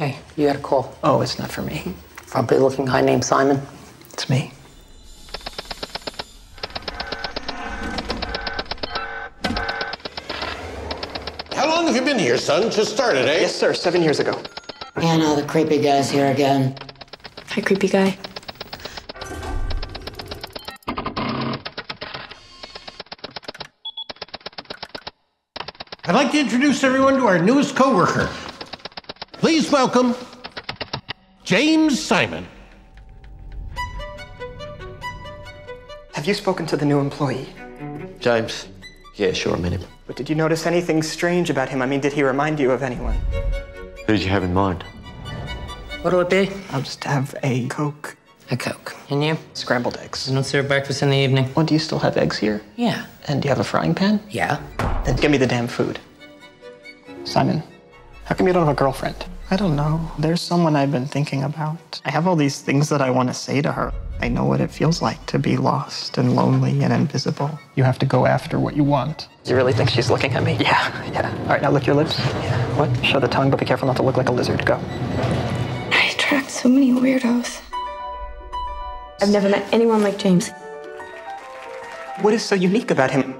Hey, you got a call. Oh, it's not for me. Frumpy looking guy named Simon. It's me. How long have you been here, son? Just started, eh? Yes, sir. Seven years ago. Yeah, no, the creepy guy's here again. Hi, creepy guy. I'd like to introduce everyone to our newest coworker. Please welcome James Simon. Have you spoken to the new employee? James. Yeah, sure, I met him. But did you notice anything strange about him? I mean, did he remind you of anyone? Who did you have in mind? What'll it be? I'll just have a Coke, A Coke. And you? scrambled eggs. You don't serve breakfast in the evening? Well, do you still have eggs here? Yeah. And do you have a frying pan? Yeah. Then give me the damn food. Simon, how come you don't have a girlfriend? I don't know. There's someone I've been thinking about. I have all these things that I want to say to her. I know what it feels like to be lost and lonely and invisible. You have to go after what you want. You really think she's looking at me? Yeah, yeah. All right, now lick your lips. Yeah. What? Show the tongue, but be careful not to look like a lizard. Go. I attract so many weirdos. I've never met anyone like James. What is so unique about him?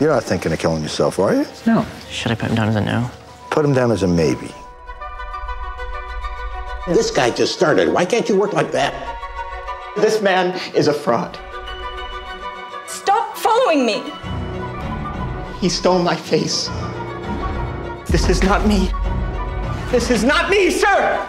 You're not thinking of killing yourself, are you? No. Should I put him down as a no? Put him down as a maybe. This guy just started. Why can't you work like that? This man is a fraud. Stop following me! He stole my face. This is not me. This is not me, sir!